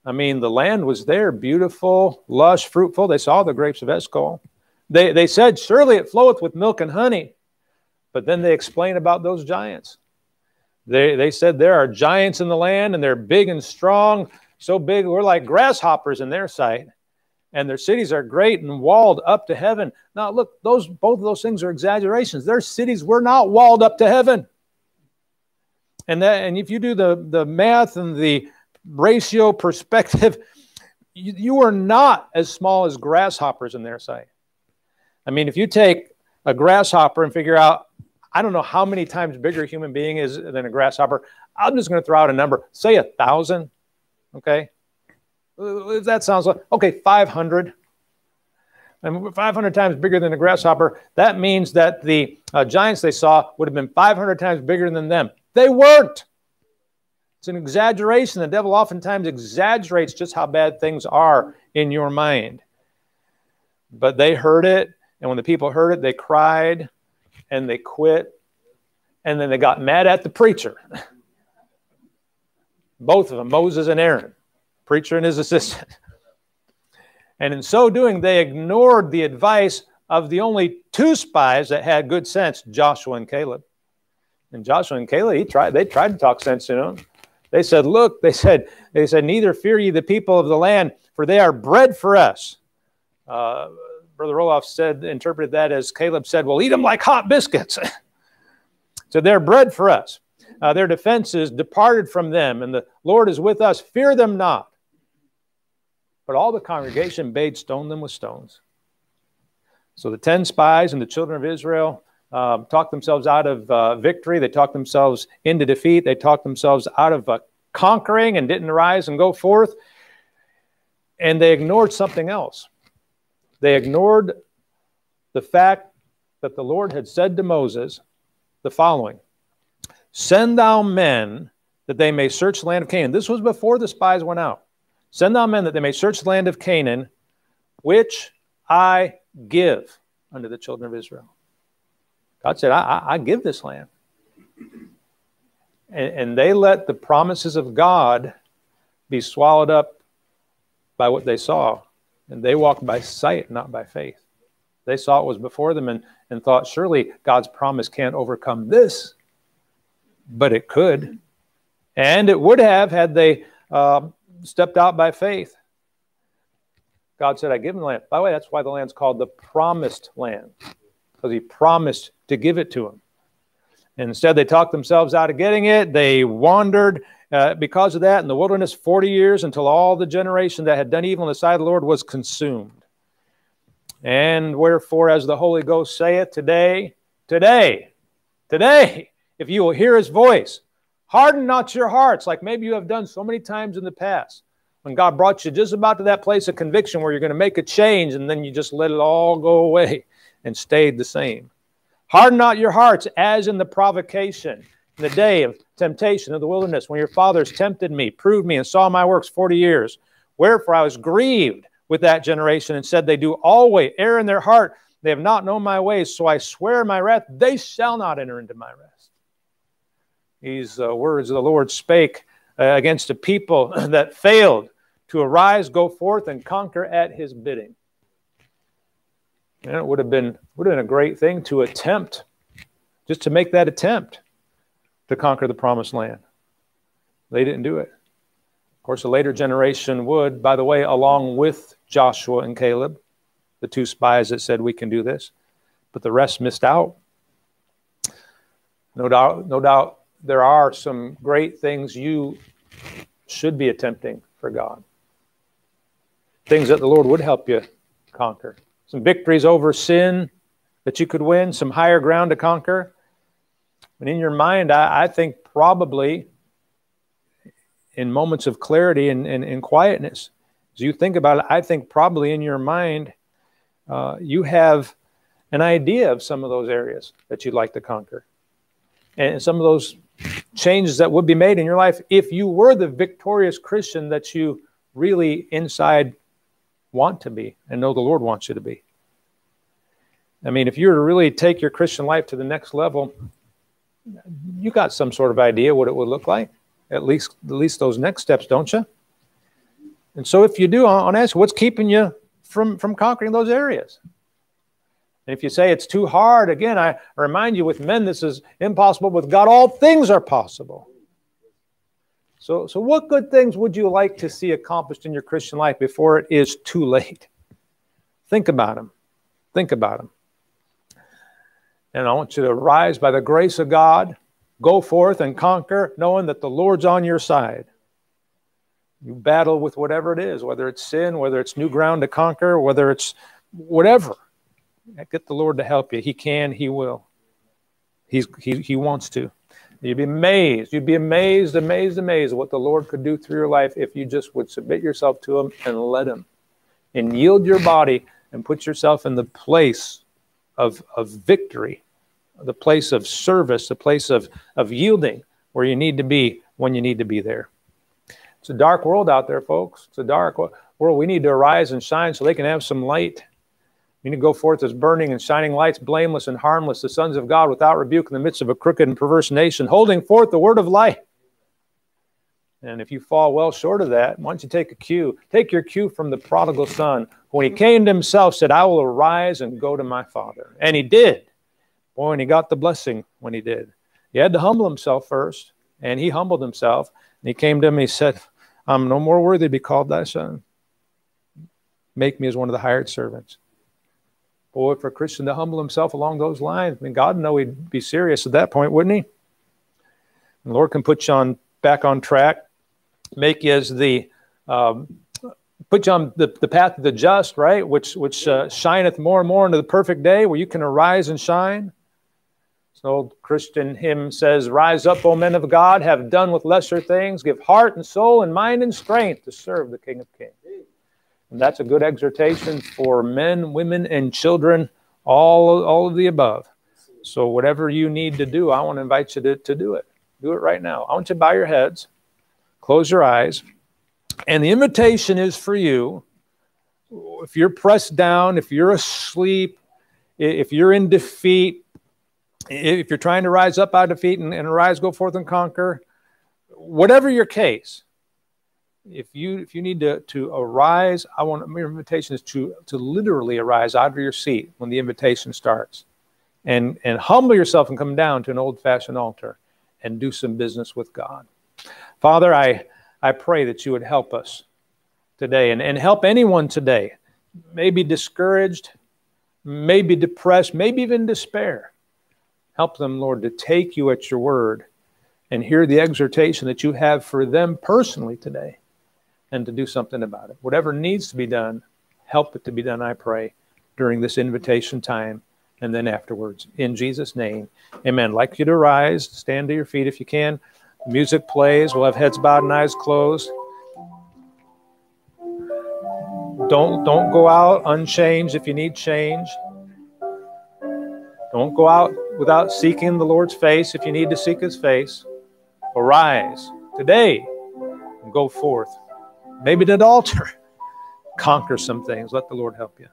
I mean, the land was there, beautiful, lush, fruitful. They saw the grapes of Eshcol. They, they said, Surely it floweth with milk and honey. But then they explain about those giants. They, they said there are giants in the land and they're big and strong, so big we're like grasshoppers in their sight. And their cities are great and walled up to heaven. Now, look, those both of those things are exaggerations. Their cities were not walled up to heaven. And that, and if you do the, the math and the ratio perspective, you, you are not as small as grasshoppers in their sight. I mean, if you take a grasshopper and figure out I don't know how many times bigger a human being is than a grasshopper. I'm just going to throw out a number. Say a thousand. Okay. If that sounds like, okay, 500. And 500 times bigger than a grasshopper. That means that the uh, giants they saw would have been 500 times bigger than them. They weren't. It's an exaggeration. The devil oftentimes exaggerates just how bad things are in your mind. But they heard it, and when the people heard it, they cried and they quit, and then they got mad at the preacher. Both of them, Moses and Aaron, preacher and his assistant. And in so doing, they ignored the advice of the only two spies that had good sense, Joshua and Caleb. And Joshua and Caleb, he tried, they tried to talk sense into them. They said, Look, they said, they said, neither fear ye the people of the land, for they are bread for us. Uh, Brother Roloff said, interpreted that as Caleb said, Well, eat them like hot biscuits. so they're bread for us. Uh, their defenses departed from them, and the Lord is with us. Fear them not. But all the congregation bade stone them with stones. So the 10 spies and the children of Israel uh, talked themselves out of uh, victory. They talked themselves into defeat. They talked themselves out of uh, conquering and didn't rise and go forth. And they ignored something else. They ignored the fact that the Lord had said to Moses the following Send thou men that they may search the land of Canaan. This was before the spies went out. Send thou men that they may search the land of Canaan, which I give unto the children of Israel. God said, I, I, I give this land. And, and they let the promises of God be swallowed up by what they saw and they walked by sight, not by faith. They saw it was before them and, and thought, surely God's promise can't overcome this. But it could. And it would have had they uh, stepped out by faith. God said, I give them the land. By the way, that's why the land's called the promised land, because he promised to give it to them. And instead, they talked themselves out of getting it. They wandered uh, because of that in the wilderness 40 years until all the generation that had done evil in the sight of the Lord was consumed. And wherefore, as the Holy Ghost saith today, today, today, if you will hear his voice, harden not your hearts like maybe you have done so many times in the past when God brought you just about to that place of conviction where you're going to make a change and then you just let it all go away and stayed the same. Harden not your hearts as in the provocation, in the day of temptation of the wilderness, when your fathers tempted me, proved me, and saw my works 40 years. Wherefore I was grieved with that generation and said, They do always err in their heart. They have not known my ways. So I swear in my wrath, they shall not enter into my rest. These uh, words of the Lord spake uh, against a people that failed to arise, go forth, and conquer at his bidding. And it would have been would have been a great thing to attempt, just to make that attempt to conquer the promised land. They didn't do it. Of course, a later generation would, by the way, along with Joshua and Caleb, the two spies that said we can do this, but the rest missed out. No doubt, no doubt there are some great things you should be attempting for God. Things that the Lord would help you conquer. Some victories over sin that you could win, some higher ground to conquer. And in your mind, I, I think probably in moments of clarity and, and, and, quietness, as you think about it, I think probably in your mind, uh, you have an idea of some of those areas that you'd like to conquer. And some of those changes that would be made in your life if you were the victorious Christian that you really inside want to be and know the Lord wants you to be. I mean, if you were to really take your Christian life to the next level, you got some sort of idea what it would look like. At least, at least those next steps, don't you? And so, if you do, to ask, what's keeping you from from conquering those areas? And if you say it's too hard, again, I remind you, with men this is impossible. With God, all things are possible. So, so what good things would you like to see accomplished in your Christian life before it is too late? Think about them. Think about them. And I want you to rise by the grace of God, go forth and conquer, knowing that the Lord's on your side. You battle with whatever it is, whether it's sin, whether it's new ground to conquer, whether it's whatever. Get the Lord to help you. He can, He will. He's, he, he wants to. You'd be amazed. You'd be amazed, amazed, amazed at what the Lord could do through your life if you just would submit yourself to Him and let Him and yield your body and put yourself in the place of, of victory, the place of service, the place of, of yielding where you need to be when you need to be there. It's a dark world out there, folks. It's a dark world. We need to arise and shine so they can have some light. We need to go forth as burning and shining lights, blameless and harmless, the sons of God without rebuke in the midst of a crooked and perverse nation, holding forth the word of life. And if you fall well short of that, why don't you take a cue? Take your cue from the prodigal son. When he came to himself, said, I will arise and go to my father. And he did. Boy, and he got the blessing when he did. He had to humble himself first, and he humbled himself. And he came to him and he said, I'm no more worthy to be called thy son. Make me as one of the hired servants. Boy, for a Christian to humble himself along those lines, I mean, God know he'd be serious at that point, wouldn't he? The Lord can put you on back on track make you as the um, put you on the, the path of the just, right? Which which uh, shineth more and more into the perfect day, where you can arise and shine. Old Christian hymn says, "Rise up, O men of God, have done with lesser things. Give heart and soul and mind and strength to serve the King of Kings." And that's a good exhortation for men, women, and children, all all of the above. So whatever you need to do, I want to invite you to, to do it. Do it right now. I want you to bow your heads. Close your eyes. And the invitation is for you. If you're pressed down, if you're asleep, if you're in defeat, if you're trying to rise up out of defeat and, and arise, go forth and conquer, whatever your case, if you if you need to to arise, I want my invitation is to to literally arise out of your seat when the invitation starts, and and humble yourself and come down to an old fashioned altar, and do some business with God. Father, I, I pray that you would help us today and, and help anyone today, maybe discouraged, maybe depressed, maybe even despair. Help them, Lord, to take you at your word and hear the exhortation that you have for them personally today and to do something about it. Whatever needs to be done, help it to be done, I pray, during this invitation time and then afterwards. In Jesus' name, amen. I'd like you to rise, stand to your feet if you can. Music plays. We'll have heads bowed and eyes closed. Don't don't go out unchanged if you need change. Don't go out without seeking the Lord's face if you need to seek his face. Arise today and go forth. Maybe to the altar. Conquer some things. Let the Lord help you.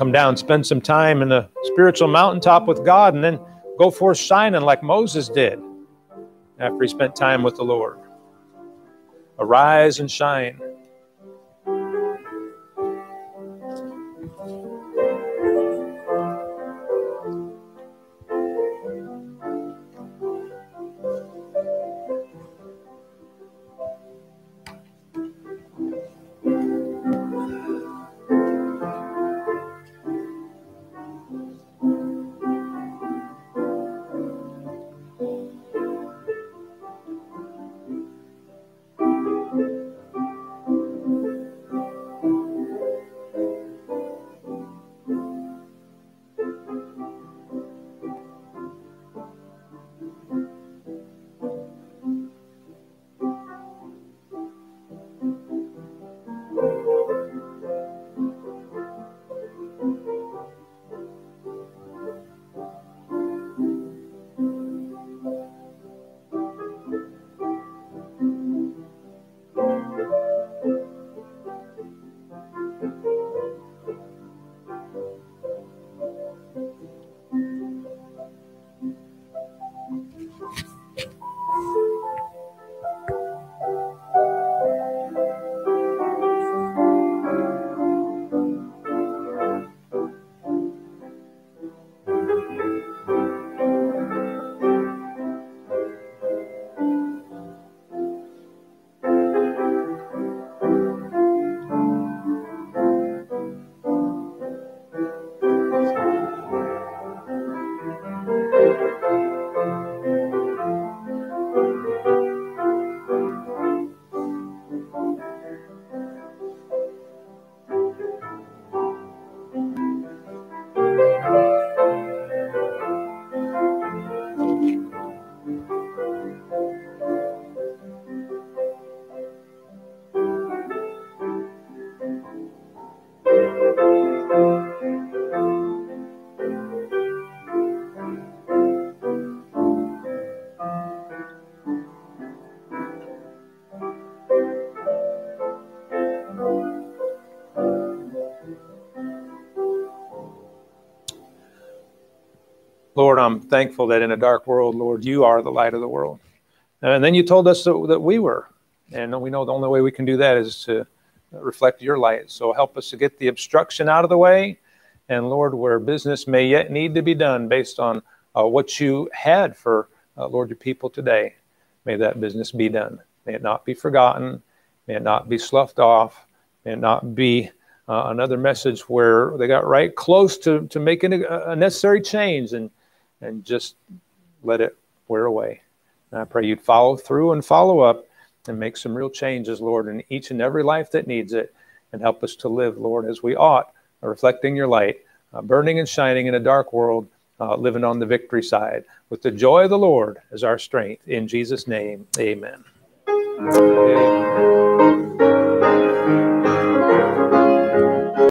come down, spend some time in the spiritual mountaintop with God, and then go forth shining like Moses did after he spent time with the Lord. Arise and shine. Thankful that in a dark world, Lord, you are the light of the world. And then you told us that, that we were. And we know the only way we can do that is to reflect your light. So help us to get the obstruction out of the way. And Lord, where business may yet need to be done based on uh, what you had for, uh, Lord, your people today, may that business be done. May it not be forgotten. May it not be sloughed off. May it not be uh, another message where they got right close to, to making a, a necessary change and and just let it wear away. And I pray you'd follow through and follow up and make some real changes, Lord, in each and every life that needs it, and help us to live, Lord, as we ought, reflecting your light, uh, burning and shining in a dark world, uh, living on the victory side, with the joy of the Lord as our strength. In Jesus' name, amen. amen.